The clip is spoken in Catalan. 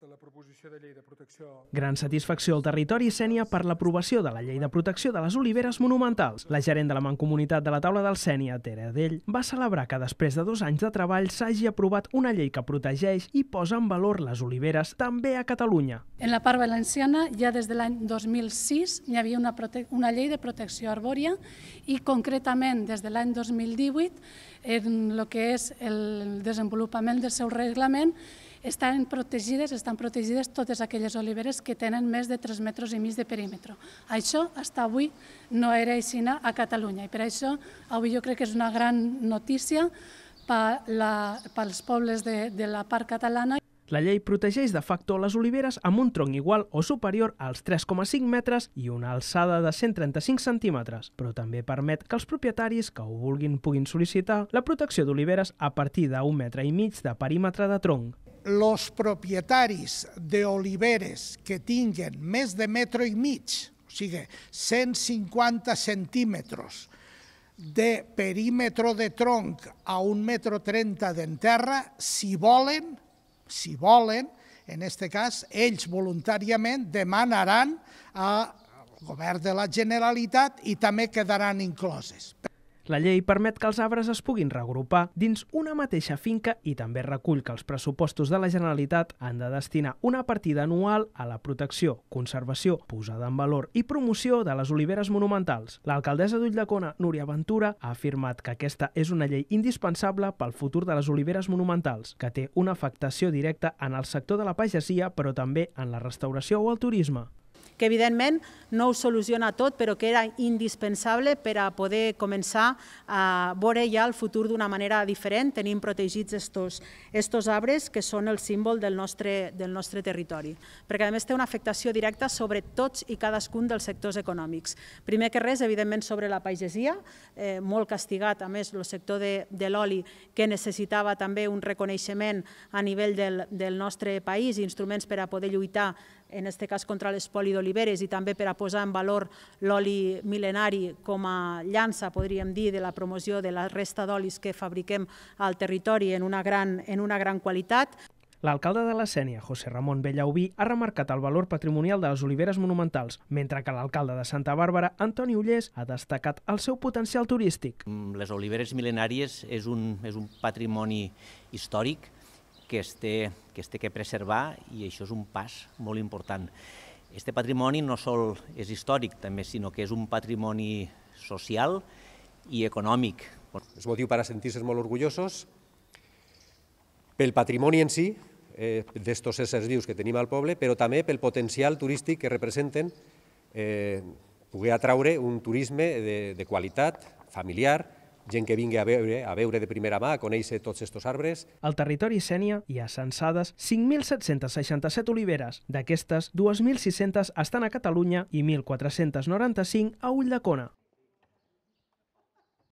de la proposició de llei de protecció Gran satisfacció al territori Sènia per l'aprovació de la llei de protecció de les oliveres monumentals. La gerent de la Mancomunitat de la Taula del Sènia, Tere Adell, va celebrar que després de dos anys de treball s'hagi aprovat una llei que protegeix i posa en valor les oliveres també a Catalunya. En la part valenciana, ja des de l'any 2006, hi havia una, una llei de protecció arbòria i concretament des de l'any 2018, en el que és el desenvolupament del seu reglament, estan protegides, estan protegides totes aquelles oliveres que tenen més de 3 metres i mig de perímetre. Això hasta avui no era així a Catalunya i per això avui jo crec que és una gran notícia pels pobles de, de la part catalana la llei protegeix de facto les oliveres amb un tronc igual o superior als 3,5 metres i una alçada de 135 centímetres, però també permet que els propietaris que ho vulguin puguin sol·licitar la protecció d'oliveres a partir d'un metre i mig de perímetre de tronc. Los propietaris d'oliveres que tinguen més de metro i mig, o sigui, 150 centímetres, de perímetre de tronc a un metro 30 d'enterra, si volen, si volen, en aquest cas, ells voluntàriament demanaran al govern de la Generalitat i també quedaran incloses. La llei permet que els arbres es puguin reagrupar dins una mateixa finca i també recull que els pressupostos de la Generalitat han de destinar una partida anual a la protecció, conservació, posada en valor i promoció de les oliveres monumentals. L'alcaldessa d'Ulldecona, Núria Ventura, ha afirmat que aquesta és una llei indispensable pel futur de les oliveres monumentals, que té una afectació directa en el sector de la pagesia, però també en la restauració o el turisme que evidentment no ho soluciona tot, però que era indispensable per a poder començar a veure ja el futur d'una manera diferent. Tenim protegits estos, estos arbres que són el símbol del nostre, del nostre territori, perquè a més té una afectació directa sobre tots i cadascun dels sectors econòmics. Primer que res, evidentment, sobre la pagesia, eh, molt castigat, a més, el sector de, de l'oli, que necessitava també un reconeixement a nivell del, del nostre país, instruments per a poder lluitar en aquest cas contra l'espoli d'oliveres i també per a posar en valor l'oli mil·lenari com a llança, podríem dir, de la promoció de la resta d'olis que fabriquem al territori en una gran, en una gran qualitat. L'alcalde de la Sènia, José Ramon Bellaubí, ha remarcat el valor patrimonial de les oliveres monumentals, mentre que l'alcalde de Santa Bàrbara, Antoni Ullés, ha destacat el seu potencial turístic. Les oliveres mil·lenàries és un, és un patrimoni històric que es, té, que es té que preservar i això és un pas molt important. Este patrimoni no sol és històric també, sinó que és un patrimoni social i econòmic. És motiu per a sentir-se molt orgullosos pel patrimoni en si, eh, d'estos éssers vius que tenim al poble, però també pel potencial turístic que representen eh, poder atraure un turisme de, de qualitat, familiar, gent que vingui a veure, a veure de primera mà, a conèixer tots aquests arbres. Al territori Sènia hi ha censades 5.767 oliveres. D'aquestes, 2.600 estan a Catalunya i 1.495 a Ulldecona.